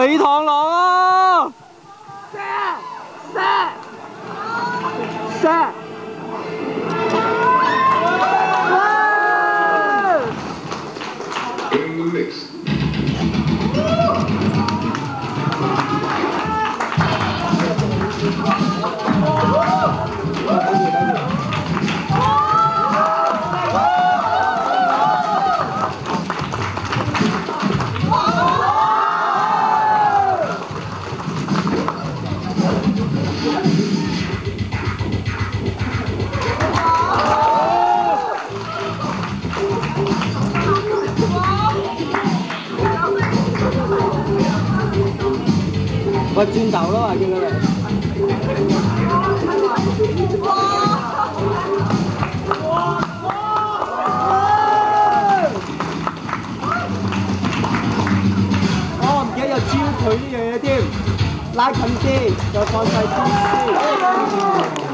肥螳螂啊！射射射！喂，轉頭咯，叫佢哋。我，唔記得有招佢呢樣嘢添，拉近啲，再放細啲。